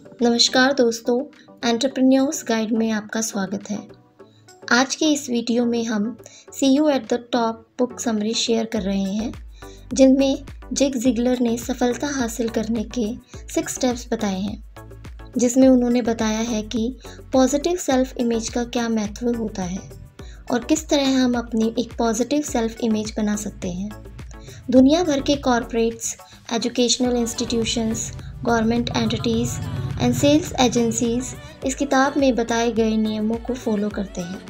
नमस्कार दोस्तों entrepreneurs guide में आपका स्वागत है। आज के इस वीडियो में हम see you at the top book summary share कर रहे हैं, जिनमें जेक जिगलर ने सफलता हासिल करने के सिक्स स्टेप्स बताए हैं, जिसमें उन्होंने बताया है कि पॉजिटिव सेल्फ इमेज का क्या महत्व होता है और किस तरह हम अपनी एक पॉजिटिव सेल्फ इमेज बना सकते हैं। दुनिया भर के corporates educational institutions government entities and sales agencies इस किताब में बताए गए नियमों को फॉलो करते हैं।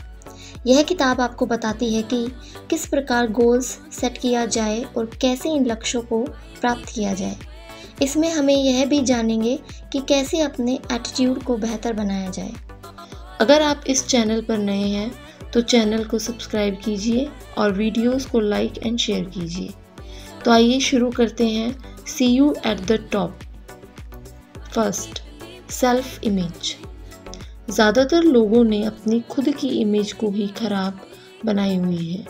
यह किताब आपको बताती है कि किस प्रकार गोल्स सेट किया जाए और कैसे इन लक्ष्यों को प्राप्त किया जाए। इसमें हमें यह भी जानेंगे कि कैसे अपने एटीट्यूड को बेहतर बनाया जाए। अगर आप इस चैनल पर नए हैं तो चैनल को सब्सक्राइब कीजिए और वीडियोस को लाइक एंड शेयर कीजिए। तो आइए शुरू करते हैं। See you at the top first self image ज़्यादातर लोगों ने अपनी खुद की इमेज को ही खराब बनाई हुई है,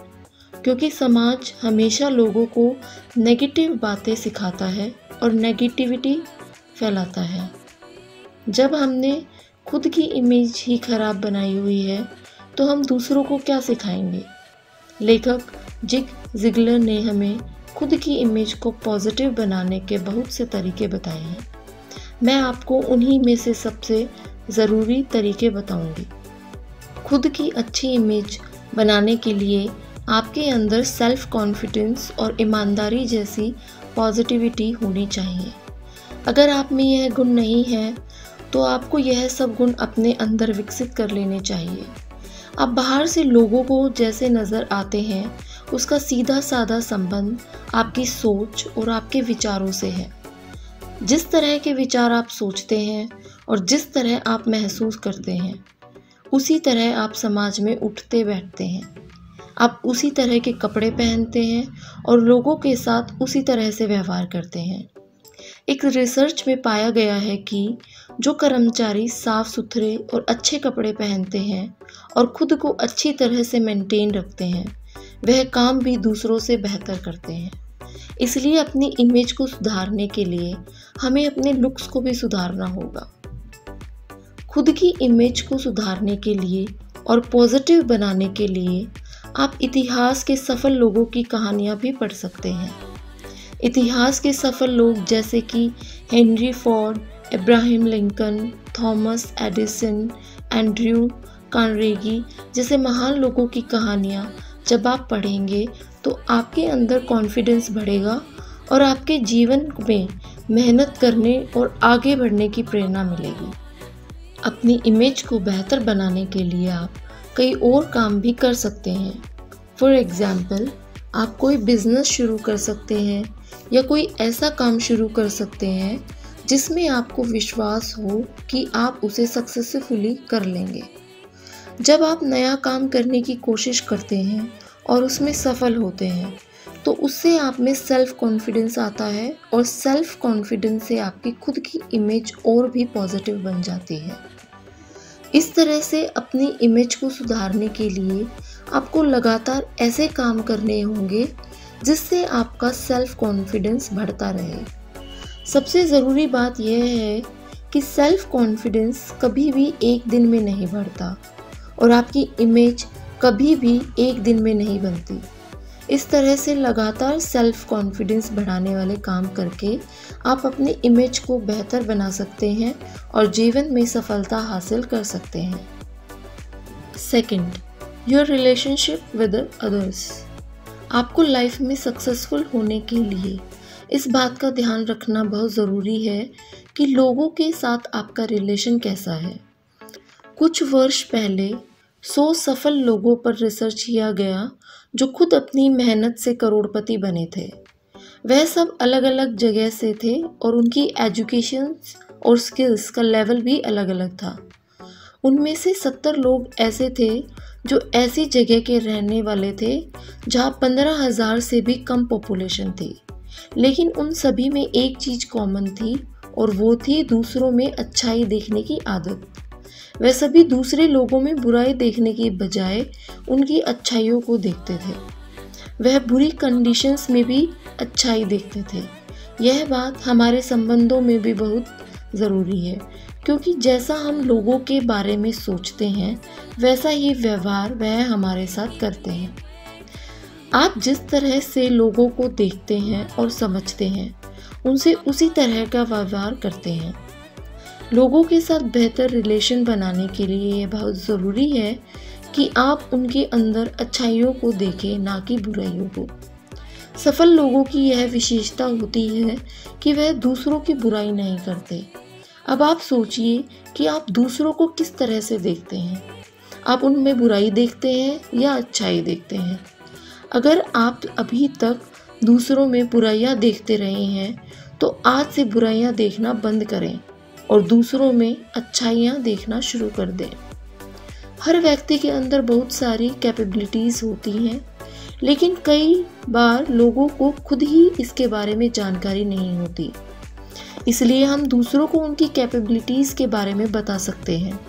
क्योंकि समाज हमेशा लोगों को नेगेटिव बातें सिखाता है और नेगेटिविटी फैलाता है। जब हमने खुद की इमेज ही खराब बनाई हुई है तो हम दूसरों को क्या सिखाएँगे? लेखक जिक जिगलर ने हमें खुद की इमेज को पॉजिटिव बनाने के बहुत से तरीके बताए हैं। मैं आपको उन्हीं में से सबसे ज़रूरी तरीके बताऊँगी। खुद की अच्छी इमेज बनाने के लिए आपके अंदर सेल्फ कॉन्फिडेंस और ईमानदारी जैसी पॉजिटिविटी होनी चाहिए। अगर आप में यह गुण नहीं है तो आपको यह सब गुण अपने अंदर विकसित कर लेने चाहिए। आप बाहर से लोगों को जैसे नज़र आते हैं, उसका सीधा साधा संबंध आपकी सोच और आपके विचारों से है। जिस तरह के विचार आप सोचते हैं और जिस तरह आप महसूस करते हैं, उसी तरह आप समाज में उठते बैठते हैं। आप उसी तरह के कपड़े पहनते हैं और लोगों के साथ उसी तरह से व्यवहार करते हैं। एक रिसर्च में पाया गया है कि जो कर्मचारी साफ़ सुथरे और अच्छे कपड़े पहनते हैं और खुद को अच्छी तरह से मेंटेन रखते हैं, वह काम भी दूसरों से बेहतर करते हैं। इसलिए अपनी इमेज को सुधारने के लिए हमें अपने लुक्स को भी सुधारना होगा। खुद की इमेज को सुधारने के लिए और पॉजिटिव बनाने के लिए आप इतिहास के सफल लोगों की कहानियाँ भी पढ़ सकते हैं। इतिहास के सफल लोग जैसे कि Henry Ford Abraham Lincoln Thomas Edison Andrew कानरेगी जैसे महान लोगों की कहानियाँ जब आप पढ़ेंगे तो आपके अंदर कॉन्फिडेंस बढ़ेगा और आपके जीवन में मेहनत करने और आगे बढ़ने की प्रेरणा मिलेगी। अपनी इमेज को बेहतर बनाने के लिए आप कई और काम भी कर सकते हैं। फॉर एग्ज़ाम्पल आप कोई बिज़नेस शुरू कर सकते हैं या कोई ऐसा काम शुरू कर सकते हैं जिसमें आपको विश्वास हो कि आप उसे सक्सेसफुली कर लेंगे। जब आप नया काम करने की कोशिश करते हैं और उसमें सफल होते हैं तो उससे आप में सेल्फ कॉन्फिडेंस आता है और सेल्फ कॉन्फिडेंस से आपकी खुद की इमेज और भी पॉजिटिव बन जाती है। इस तरह से अपनी इमेज को सुधारने के लिए आपको लगातार ऐसे काम करने होंगे जिससे आपका सेल्फ कॉन्फिडेंस बढ़ता रहे। सबसे ज़रूरी बात यह है कि सेल्फ कॉन्फिडेंस कभी भी एक दिन में नहीं बढ़ता और आपकी इमेज कभी भी एक दिन में नहीं बनती। इस तरह से लगातार सेल्फ कॉन्फिडेंस बढ़ाने वाले काम करके आप अपनी इमेज को बेहतर बना सकते हैं और जीवन में सफलता हासिल कर सकते हैं। Second your relationship with others आपको लाइफ में सक्सेसफुल होने के लिए इस बात का ध्यान रखना बहुत ज़रूरी है कि लोगों के साथ आपका रिलेशन कैसा है। कुछ वर्ष पहले सौ सफल लोगों पर रिसर्च किया गया जो खुद अपनी मेहनत से करोड़पति बने थे। वह सब अलग अलग जगह से थे और उनकी एजुकेशन और स्किल्स का लेवल भी अलग अलग था। उनमें से सत्तर लोग ऐसे थे जो ऐसी जगह के रहने वाले थे जहाँ पंद्रह हज़ार से भी कम पॉपुलेशन थी। लेकिन उन सभी में एक चीज़ कॉमन थी और वो थी दूसरों में अच्छाई देखने की आदत। वह सभी दूसरे लोगों में बुराई देखने के बजाय उनकी अच्छाइयों को देखते थे। वह बुरी कंडीशंस में भी अच्छाई देखते थे। यह बात हमारे संबंधों में भी बहुत ज़रूरी है, क्योंकि जैसा हम लोगों के बारे में सोचते हैं, वैसा ही व्यवहार वह हमारे साथ करते हैं। आप जिस तरह से लोगों को देखते हैं और समझते हैं, उनसे उसी तरह का व्यवहार करते हैं। लोगों के साथ बेहतर रिलेशन बनाने के लिए ये बहुत ज़रूरी है कि आप उनके अंदर अच्छाइयों को देखें, ना कि बुराइयों को। सफल लोगों की यह विशेषता होती है कि वह दूसरों की बुराई नहीं करते। अब आप सोचिए कि आप दूसरों को किस तरह से देखते हैं। आप उनमें बुराई देखते हैं या अच्छाई देखते हैं? अगर आप अभी तक दूसरों में बुराइयाँ देखते रहे हैं तो आज से बुराइयाँ देखना बंद करें। और दूसरों में अच्छाइयाँ देखना शुरू कर दें। हर व्यक्ति के अंदर बहुत सारी कैपेबिलिटीज़ होती हैं, लेकिन कई बार लोगों को खुद ही इसके बारे में जानकारी नहीं होती। इसलिए हम दूसरों को उनकी कैपेबिलिटीज़ के बारे में बता सकते हैं।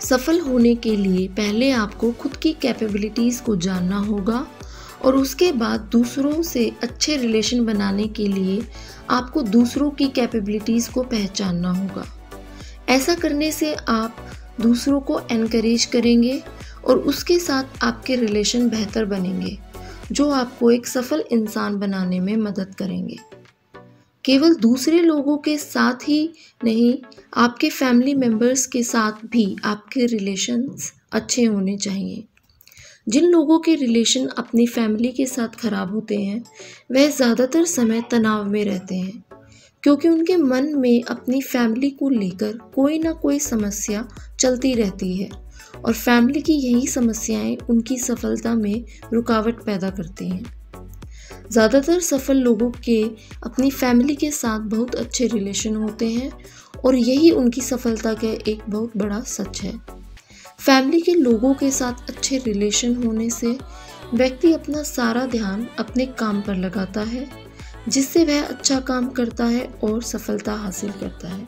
सफल होने के लिए पहले आपको खुद की कैपेबिलिटीज़ को जानना होगा और उसके बाद दूसरों से अच्छे रिलेशन बनाने के लिए आपको दूसरों की कैपेबिलिटीज़ को पहचानना होगा। ऐसा करने से आप दूसरों को एनकरेज करेंगे और उसके साथ आपके रिलेशन बेहतर बनेंगे, जो आपको एक सफल इंसान बनाने में मदद करेंगे। केवल दूसरे लोगों के साथ ही नहीं, आपके फैमिली मेंबर्स के साथ भी आपके रिलेशंस अच्छे होने चाहिए। जिन लोगों के रिलेशन अपनी फैमिली के साथ ख़राब होते हैं, वह ज़्यादातर समय तनाव में रहते हैं। क्योंकि उनके मन में अपनी फैमिली को लेकर कोई ना कोई समस्या चलती रहती है और फैमिली की यही समस्याएँ उनकी सफलता में रुकावट पैदा करती हैं। ज़्यादातर सफल लोगों के अपनी फैमिली के साथ बहुत अच्छे रिलेशन होते हैं और यही उनकी सफलता का एक बहुत बड़ा सच है। फैमिली के लोगों के साथ अच्छे रिलेशन होने से व्यक्ति अपना सारा ध्यान अपने काम पर लगाता है, जिससे वह अच्छा काम करता है और सफलता हासिल करता है।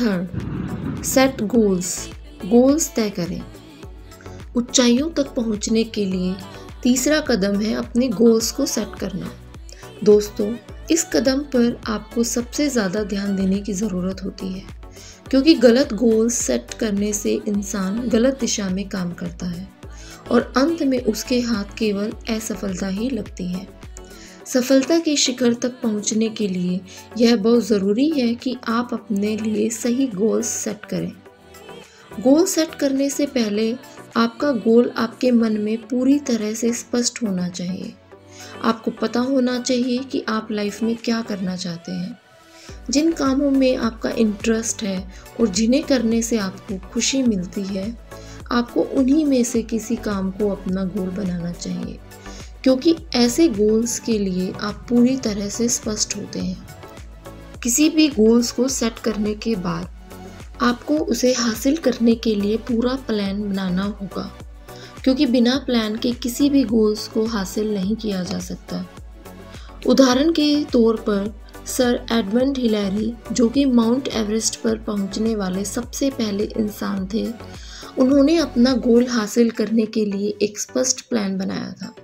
थर्ड सेट गोल्स गोल्स तय करें। ऊंचाइयों तक पहुँचने के लिए तीसरा कदम है अपने गोल्स को सेट करना। दोस्तों, इस कदम पर आपको सबसे ज़्यादा ध्यान देने की ज़रूरत होती है। क्योंकि गलत गोल सेट करने से इंसान गलत दिशा में काम करता है और अंत में उसके हाथ केवल असफलता ही लगती है। सफलता के शिखर तक पहुँचने के लिए यह बहुत ज़रूरी है कि आप अपने लिए सही गोल सेट करें। गोल सेट करने से पहले आपका गोल आपके मन में पूरी तरह से स्पष्ट होना चाहिए। आपको पता होना चाहिए कि आप लाइफ में क्या करना चाहते हैं। जिन कामों में आपका इंटरेस्ट है और जिन्हें करने से आपको खुशी मिलती है, आपको उन्हीं में से किसी काम को अपना गोल बनाना चाहिए। क्योंकि ऐसे गोल्स के लिए आप पूरी तरह से स्पष्ट होते हैं। किसी भी गोल्स को सेट करने के बाद आपको उसे हासिल करने के लिए पूरा प्लान बनाना होगा। क्योंकि बिना प्लान के किसी भी गोल्स को हासिल नहीं किया जा सकता। उदाहरण के तौर पर सर एडमंड हिलैरी, जो कि माउंट एवरेस्ट पर पहुँचने वाले सबसे पहले इंसान थे, उन्होंने अपना गोल हासिल करने के लिए एक स्पष्ट प्लान बनाया था।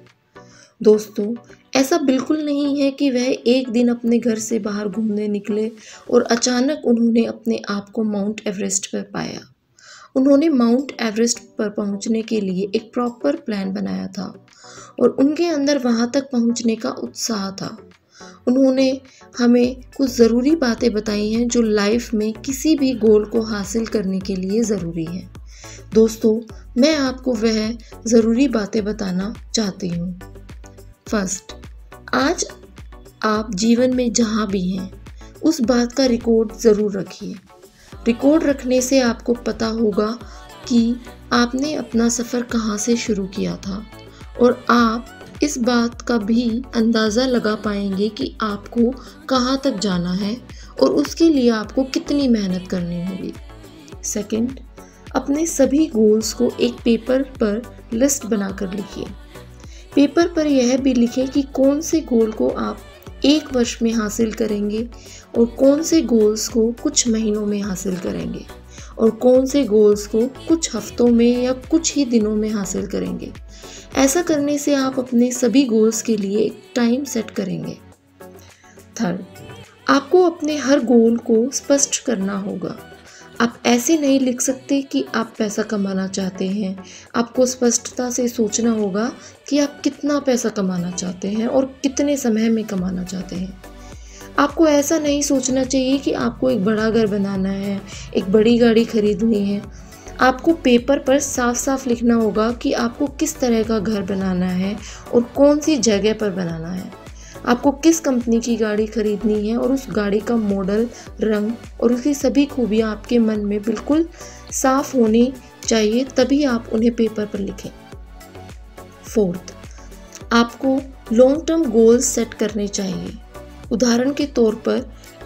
दोस्तों, ऐसा बिल्कुल नहीं है कि वह एक दिन अपने घर से बाहर घूमने निकले और अचानक उन्होंने अपने आप को माउंट एवरेस्ट पर पाया। उन्होंने माउंट एवरेस्ट पर पहुँचने के लिए एक प्रॉपर प्लान बनाया था और उनके अंदर वहाँ तक पहुँचने का उत्साह था। उन्होंने हमें कुछ ज़रूरी बातें बताई हैं जो लाइफ में किसी भी गोल को हासिल करने के लिए ज़रूरी है। दोस्तों, मैं आपको वह ज़रूरी बातें बताना चाहती हूँ। फ़र्स्ट आज आप जीवन में जहाँ भी हैं, उस बात का रिकॉर्ड ज़रूर रखिए। रिकॉर्ड रखने से आपको पता होगा कि आपने अपना सफ़र कहाँ से शुरू किया था और आप इस बात का भी अंदाज़ा लगा पाएँगे कि आपको कहाँ तक जाना है और उसके लिए आपको कितनी मेहनत करनी होगी। सेकंड अपने सभी गोल्स को एक पेपर पर लिस्ट बनाकर लिखिए। पेपर पर यह भी लिखें कि कौन से गोल को आप एक वर्ष में हासिल करेंगे और कौन से गोल्स को कुछ महीनों में हासिल करेंगे। और कौन से गोल्स को कुछ हफ्तों में या कुछ ही दिनों में हासिल करेंगे। ऐसा करने से आप अपने सभी गोल्स के लिए एक टाइम सेट करेंगे। थर्ड आपको अपने हर गोल को स्पष्ट करना होगा। आप ऐसे नहीं लिख सकते कि आप पैसा कमाना चाहते हैं। आपको स्पष्टता से सोचना होगा कि आप कितना पैसा कमाना चाहते हैं और कितने समय में कमाना चाहते हैं। आपको ऐसा नहीं सोचना चाहिए कि आपको एक बड़ा घर बनाना है, एक बड़ी गाड़ी खरीदनी है। आपको पेपर पर साफ़ साफ़ लिखना होगा कि आपको किस तरह का घर बनाना है और कौन सी जगह पर बनाना है। आपको किस कंपनी की गाड़ी खरीदनी है और उस गाड़ी का मॉडल, रंग और उसकी सभी खूबियाँ आपके मन में बिल्कुल साफ़ होनी चाहिए, तभी आप उन्हें पेपर पर लिखें। फोर्थ, आपको लॉन्ग टर्म गोल्स सेट करने चाहिए। उदाहरण के तौर पर,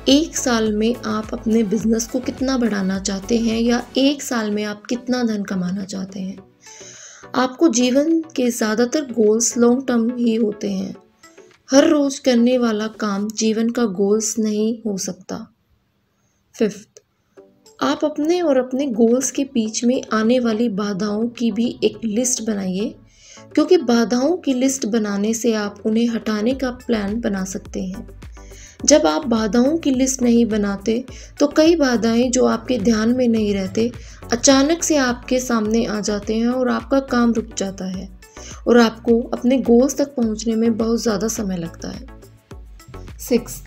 एक साल में आप अपने बिज़नेस को कितना बढ़ाना चाहते हैं या एक साल में आप कितना धन कमाना चाहते हैं? आपको जीवन के ज़्यादातर गोल्स लॉन्ग टर्म ही होते हैं। हर रोज करने वाला काम जीवन का गोल्स नहीं हो सकता। फिफ्थ आप अपने और अपने गोल्स के बीच में आने वाली बाधाओं की भी एक लिस्ट बनाइए, क्योंकि बाधाओं की लिस्ट बनाने से आप उन्हें हटाने का प्लान बना सकते हैं। जब आप बाधाओं की लिस्ट नहीं बनाते तो कई बाधाएँ जो आपके ध्यान में नहीं रहते, अचानक से आपके सामने आ जाते हैं और आपका काम रुक जाता है और आपको अपने गोल्स तक पहुँचने में बहुत ज़्यादा समय लगता है। सिक्स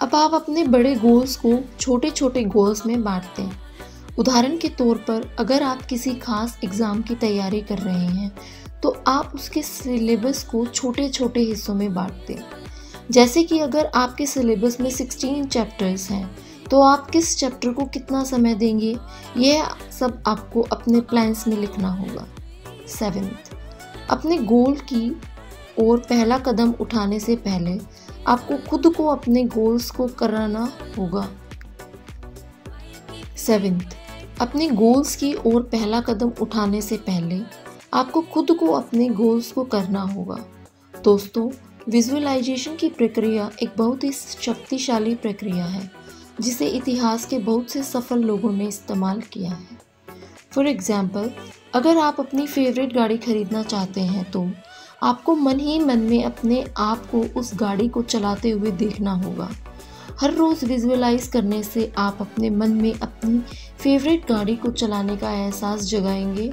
अब आप अपने बड़े गोल्स को छोटे छोटे गोल्स में बांटते हैं। उदाहरण के तौर पर, अगर आप किसी खास एग्ज़ाम की तैयारी कर रहे हैं तो आप उसके सिलेबस को छोटे छोटे हिस्सों में बांटते हैं। जैसे कि अगर आपके सिलेबस में 16 चैप्टर्स हैं तो आप किस चैप्टर को कितना समय देंगे? यह सब आपको अपने प्लान्स में लिखना होगा। सेवेंथ अपने गोल की ओर पहला कदम उठाने से पहले आपको खुद को अपने गोल्स को कराना होगा। सेवेंथ अपने गोल्स की ओर पहला कदम उठाने से पहले आपको खुद को अपने गोल्स को करना होगा। दोस्तों विजुअलाइजेशन की प्रक्रिया एक बहुत ही शक्तिशाली प्रक्रिया है, जिसे इतिहास के बहुत से सफल लोगों ने इस्तेमाल किया है। फॉर एग्ज़ाम्पल अगर आप अपनी फेवरेट गाड़ी खरीदना चाहते हैं तो आपको मन ही मन में अपने आप को उस गाड़ी को चलाते हुए देखना होगा। हर रोज़ विजुअलाइज करने से आप अपने मन में अपनी फेवरेट गाड़ी को चलाने का एहसास जगाएँगे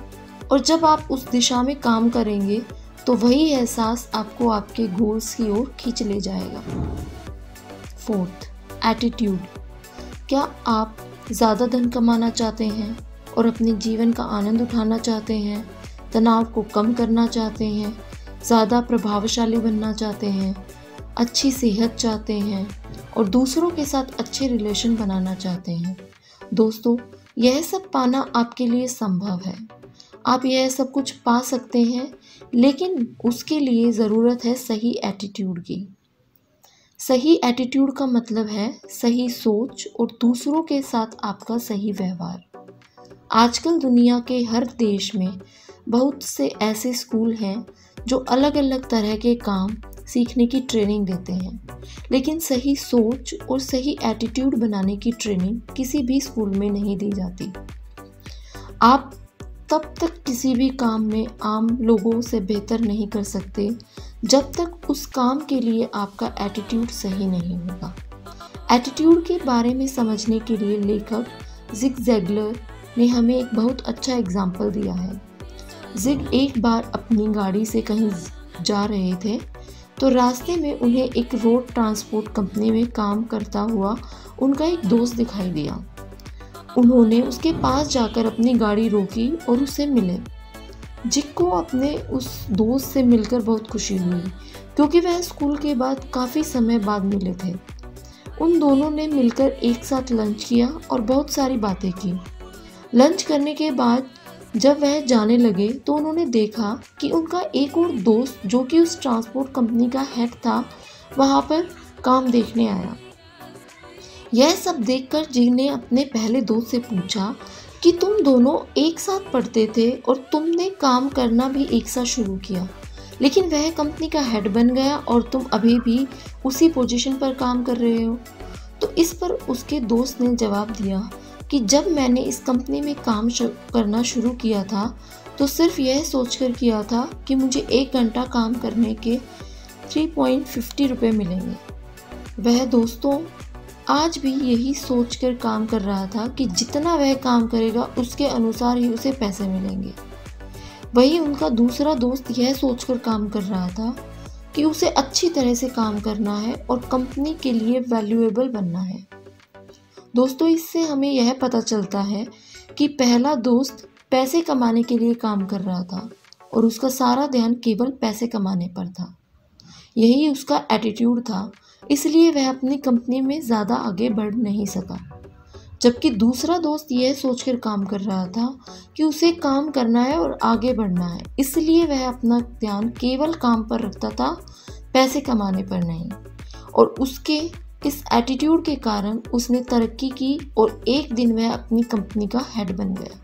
और जब आप उस दिशा में काम करेंगे तो वही एहसास आपको आपके गोल्स की ओर खींच ले जाएगा। फोर्थ एटीट्यूड क्या आप ज़्यादा धन कमाना चाहते हैं और अपने जीवन का आनंद उठाना चाहते हैं, तनाव को कम करना चाहते हैं, ज़्यादा प्रभावशाली बनना चाहते हैं, अच्छी सेहत चाहते हैं और दूसरों के साथ अच्छे रिलेशन बनाना चाहते हैं? दोस्तों, यह सब पाना आपके लिए संभव है। आप यह सब कुछ पा सकते हैं लेकिन उसके लिए ज़रूरत है सही एटीट्यूड की। सही एटीट्यूड का मतलब है सही सोच और दूसरों के साथ आपका सही व्यवहार। आजकल दुनिया के हर देश में बहुत से ऐसे स्कूल हैं जो अलग अलग तरह के काम सीखने की ट्रेनिंग देते हैं। लेकिन सही सोच और सही एटीट्यूड बनाने की ट्रेनिंग किसी भी स्कूल में नहीं दी जाती। आप तब तक किसी भी काम में आम लोगों से बेहतर नहीं कर सकते, जब तक उस काम के लिए आपका एटीट्यूड सही नहीं होगा। एटीट्यूड के बारे में समझने के लिए लेखक जिग जैगलर ने हमें एक बहुत अच्छा एग्ज़ाम्पल दिया है। जिग एक बार अपनी गाड़ी से कहीं जा रहे थे तो रास्ते में उन्हें एक रोड ट्रांसपोर्ट कंपनी में काम करता हुआ उनका एक दोस्त दिखाई दिया। उन्होंने उसके पास जाकर अपनी गाड़ी रोकी और उससे मिले। जिक को अपने उस दोस्त से मिलकर बहुत खुशी हुई, क्योंकि वह स्कूल के बाद काफ़ी समय बाद मिले थे। उन दोनों ने मिलकर एक साथ लंच किया और बहुत सारी बातें की। लंच करने के बाद जब वह जाने लगे तो उन्होंने देखा कि उनका एक और दोस्त, जो कि उस ट्रांसपोर्ट कंपनी का हेड था, वहाँ पर काम देखने आया। यह सब देखकर जी ने अपने पहले दोस्त से पूछा कि तुम दोनों एक साथ पढ़ते थे और तुमने काम करना भी एक साथ शुरू किया। लेकिन वह कंपनी का हेड बन गया और तुम अभी भी उसी पोजीशन पर काम कर रहे हो। तो इस पर उसके दोस्त ने जवाब दिया कि जब मैंने इस कंपनी में काम करना शुरू किया था तो सिर्फ़ यह सोचकर किया था कि मुझे एक घंटा काम करने के थ्री पॉइंट फिफ्टी रुपये मिलेंगे। वह दोस्तों आज भी यही सोचकर काम कर रहा था कि जितना वह काम करेगा, उसके अनुसार ही उसे पैसे मिलेंगे। वही उनका दूसरा दोस्त यह सोचकर काम कर रहा था कि उसे अच्छी तरह से काम करना है और कंपनी के लिए वैल्यूएबल बनना है। दोस्तों, इससे हमें यह पता चलता है कि पहला दोस्त पैसे कमाने के लिए काम कर रहा था और उसका सारा ध्यान केवल पैसे कमाने पर था। यही उसका एटीट्यूड था इसलिए वह अपनी कंपनी में ज़्यादा आगे बढ़ नहीं सका। जबकि दूसरा दोस्त यह सोचकर काम कर रहा था कि उसे काम करना है और आगे बढ़ना है। इसलिए वह अपना ध्यान केवल काम पर रखता था, पैसे कमाने पर नहीं। और उसके, इस एटीट्यूड के कारण उसने तरक्की की और एक दिन वह अपनी कंपनी का हेड बन गया।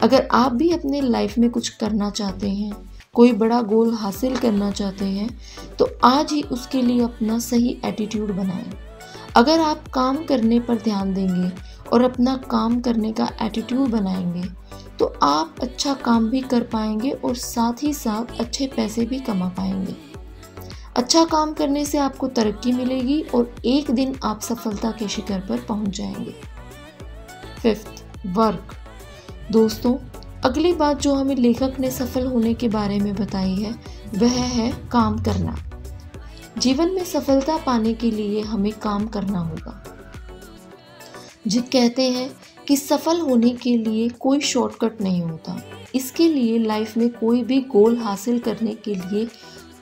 अगर आप भी अपने लाइफ में कुछ करना चाहते हैं कोई बड़ा गोल हासिल करना चाहते हैं तो आज ही उसके लिए अपना सही एटीट्यूड बनाएँ। अगर आप काम करने पर ध्यान देंगे और अपना काम करने का एटीट्यूड बनाएँगे तो आप अच्छा काम भी कर पाएँगे और साथ ही साथ अच्छे पैसे भी कमा पाएँगे। अच्छा काम करने से आपको तरक्की मिलेगी और एक दिन आप सफलता के शिखर पर पहुँच जाएँगे। फिफ्थ वर्क दोस्तों अगली बात जो हमें लेखक ने सफल होने के बारे में बताई है, वह है काम करना। जीवन में सफलता पाने के लिए हमें काम करना होगा। जो कहते हैं कि सफल होने के लिए कोई शॉर्टकट नहीं होता। इसके लिए लाइफ में कोई भी गोल हासिल करने के लिए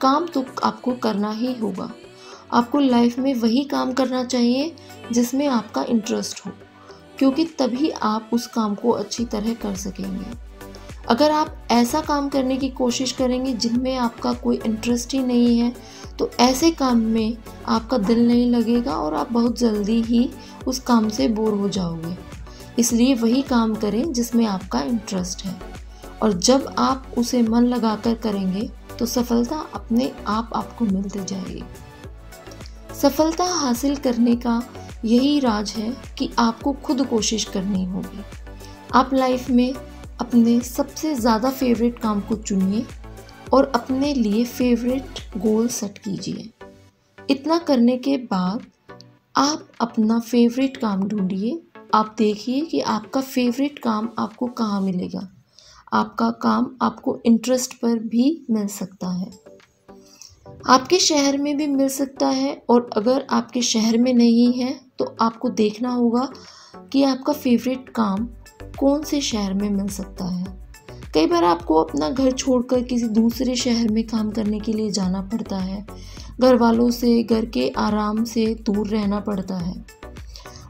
काम तो आपको करना ही होगा। आपको लाइफ में वही काम करना चाहिए जिसमें आपका इंटरेस्ट हो, क्योंकि तभी आप उस काम को अच्छी तरह कर सकेंगे। अगर आप ऐसा काम करने की कोशिश करेंगे जिनमें आपका कोई इंटरेस्ट ही नहीं है तो ऐसे काम में आपका दिल नहीं लगेगा और आप बहुत जल्दी ही उस काम से बोर हो जाओगे। इसलिए वही काम करें जिसमें आपका इंटरेस्ट है। और जब आप उसे मन लगाकर करेंगे तो सफलता अपने आप आपको मिलती जाएगी। सफलता हासिल करने का यही राज है कि आपको खुद कोशिश करनी होगी। आप लाइफ में अपने सबसे ज़्यादा फेवरेट काम को चुनिए और अपने लिए फेवरेट गोल सेट कीजिए। इतना करने के बाद आप अपना फेवरेट काम ढूंढिए। आप देखिए कि आपका फेवरेट काम आपको कहाँ मिलेगा। आपका काम आपको इंटरेस्ट पर भी मिल सकता है। आपके शहर में भी मिल सकता है और अगर आपके शहर में नहीं है तो आपको देखना होगा कि आपका फेवरेट काम कौन से शहर में मिल सकता है? कई बार आपको अपना घर छोड़कर किसी दूसरे शहर में काम करने के लिए जाना पड़ता है। घर वालों से, घर के आराम से दूर रहना पड़ता है।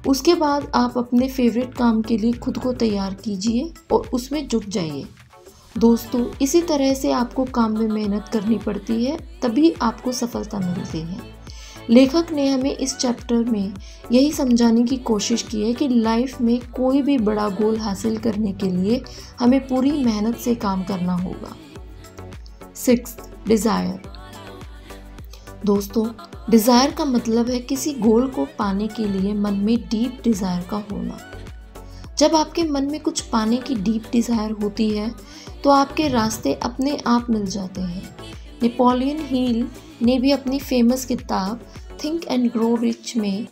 उसके बाद आप अपने फेवरेट काम के लिए खुद को तैयार कीजिए और उसमें जुट जाइए। दोस्तों, इसी तरह से आपको काम में मेहनत करनी पड़ती है, तभी आपको सफलता मिलती है। लेखक ने हमें इस चैप्टर में यही समझाने की कोशिश की है कि लाइफ में कोई भी बड़ा गोल हासिल करने के लिए हमें पूरी मेहनत से काम करना होगा। सिक्स डिज़ायर दोस्तों डिज़ायर का मतलब है किसी गोल को पाने के लिए मन में डीप डिज़ायर का होना। जब आपके मन में कुछ पाने की डीप डिज़ायर होती है तो आपके रास्ते अपने आप मिल जाते हैं। नेपोलियन हील ने भी अपनी फ़ेमस किताब थिंक एंड ग्रो रिच में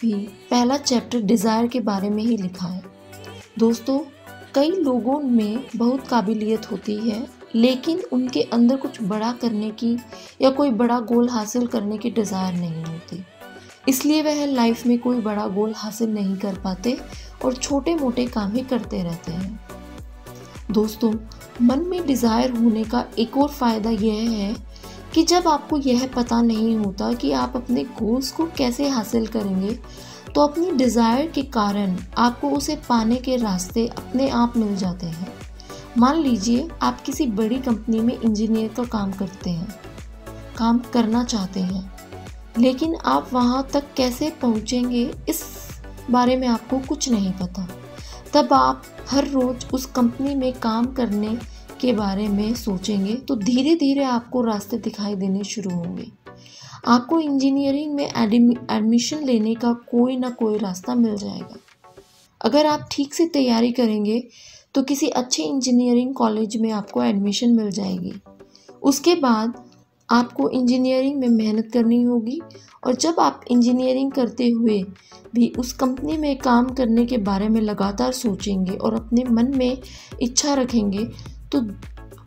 भी पहला चैप्टर डिज़ायर के बारे में ही लिखा है। दोस्तों, कई लोगों में बहुत काबिलियत होती है, लेकिन उनके अंदर कुछ बड़ा करने की या कोई बड़ा गोल हासिल करने की डिज़ायर नहीं होती। इसलिए वह लाइफ में कोई बड़ा गोल हासिल नहीं कर पाते और छोटे मोटे काम ही करते रहते हैं। दोस्तों, मन में डिज़ायर होने का एक और फ़ायदा यह है कि जब आपको यह पता नहीं होता कि आप अपने गोल्स को कैसे हासिल करेंगे तो अपनी डिज़ायर के कारण आपको उसे पाने के रास्ते अपने आप मिल जाते हैं। मान लीजिए, आप किसी बड़ी कंपनी में इंजीनियर का काम करते हैं, काम करना चाहते हैं, लेकिन आप वहाँ तक कैसे पहुँचेंगे, इस बारे में आपको कुछ नहीं पता। तब आप हर रोज़ उस कंपनी में काम करने के बारे में सोचेंगे तो धीरे धीरे आपको रास्ते दिखाई देने शुरू होंगे। आपको इंजीनियरिंग में एडमिशन लेने का कोई ना कोई रास्ता मिल जाएगा। अगर आप ठीक से तैयारी करेंगे तो किसी अच्छे इंजीनियरिंग कॉलेज में आपको एडमिशन मिल जाएगी। उसके बाद आपको इंजीनियरिंग में मेहनत करनी होगी और जब आप इंजीनियरिंग करते हुए भी उस कंपनी में काम करने के बारे में लगातार सोचेंगे और अपने मन में इच्छा रखेंगे तो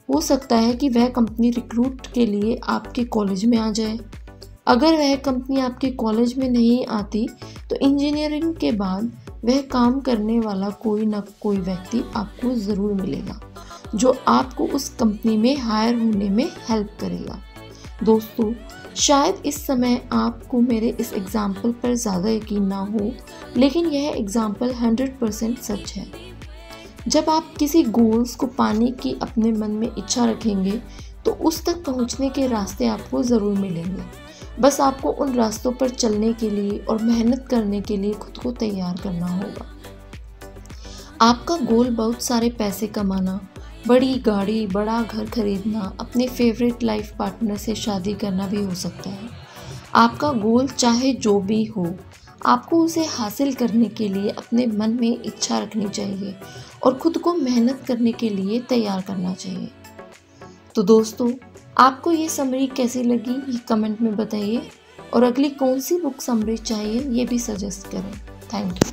हो सकता है कि वह कंपनी रिक्रूट के लिए आपके कॉलेज में आ जाए। अगर वह कंपनी आपके कॉलेज में नहीं आती तो इंजीनियरिंग के बाद वह काम करने वाला कोई ना कोई व्यक्ति आपको ज़रूर मिलेगा, जो आपको उस कंपनी में हायर होने में हेल्प करेगा। दोस्तों, शायद इस समय आपको मेरे इस एग्ज़ाम्पल पर ज़्यादा यकीन ना हो, लेकिन यह एग्ज़ाम्पल 100 परसेंट सच है। जब आप किसी गोल्स को पाने की अपने मन में इच्छा रखेंगे तो उस तक पहुँचने के रास्ते आपको ज़रूर मिलेंगे। बस आपको उन रास्तों पर चलने के लिए और मेहनत करने के लिए खुद को तैयार करना होगा। आपका गोल बहुत सारे पैसे कमाना, बड़ी गाड़ी, बड़ा घर खरीदना, अपने फेवरेट लाइफ पार्टनर से शादी करना भी हो सकता है। आपका गोल चाहे जो भी हो आपको उसे हासिल करने के लिए अपने मन में इच्छा रखनी चाहिए और खुद को मेहनत करने के लिए तैयार करना चाहिए। तो दोस्तों, आपको ये समरी कैसी लगी, ये कमेंट में बताइए और अगली कौन सी बुक समरी चाहिए, ये भी सजेस्ट करें। Thank you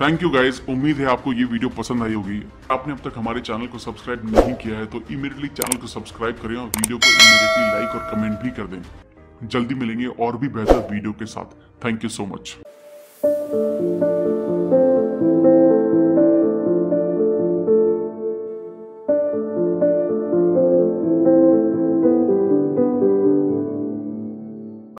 thank you guys उम्मीद है आपको ये वीडियो पसंद आई होगी। आपने अब तक हमारे चैनल को सब्सक्राइब नहीं किया है तो इमीडिएटली चैनल को सब्सक्राइब करें और वीडियो को इमीडिएटली लाइक और कमेंट भी कर दें। जल्दी मिलेंगे और भी बेहतर वीडियो के साथ। Thank you so much